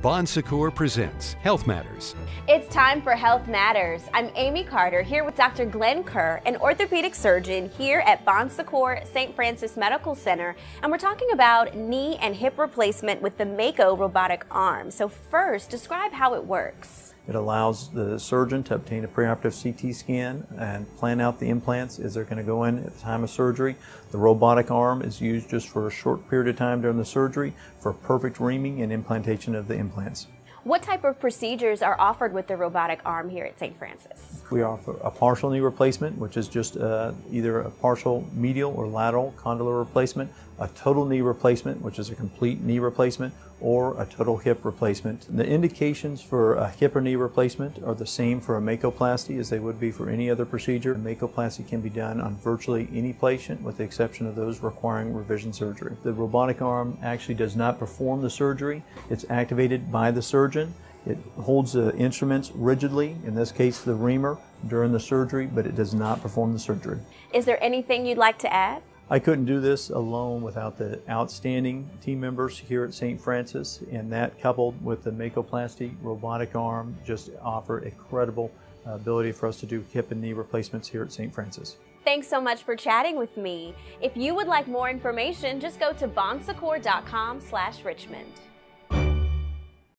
Bon Secours presents Health Matters. It's time for Health Matters. I'm Amie Carter here with Dr. Glenn Kerr, an orthopedic surgeon here at Bon Secours St. Francis Medical Center, and we're talking about knee and hip replacement with the Mako robotic arm. So, first, describe how it works. It allows the surgeon to obtain a preoperative CT scan and plan out the implants as they're going to go in at the time of surgery. The robotic arm is used just for a short period of time during the surgery for perfect reaming and implantation of the implants. What type of procedures are offered with the robotic arm here at St. Francis? We offer a partial knee replacement, which is just uh, either a partial medial or lateral condylar replacement, a total knee replacement, which is a complete knee replacement, or a total hip replacement. The indications for a hip or knee replacement are the same for a Makoplasty as they would be for any other procedure. A Makoplasty can be done on virtually any patient with the exception of those requiring revision surgery. The robotic arm actually does not perform the surgery. It's activated by the surgeon. It holds the instruments rigidly, in this case the reamer, during the surgery, but it does not perform the surgery. Is there anything you'd like to add? I couldn't do this alone without the outstanding team members here at St. Francis, and that coupled with the Makoplasty robotic arm just offer incredible uh, ability for us to do hip and knee replacements here at St. Francis. Thanks so much for chatting with me. If you would like more information, just go to bonsecours.com slash Richmond.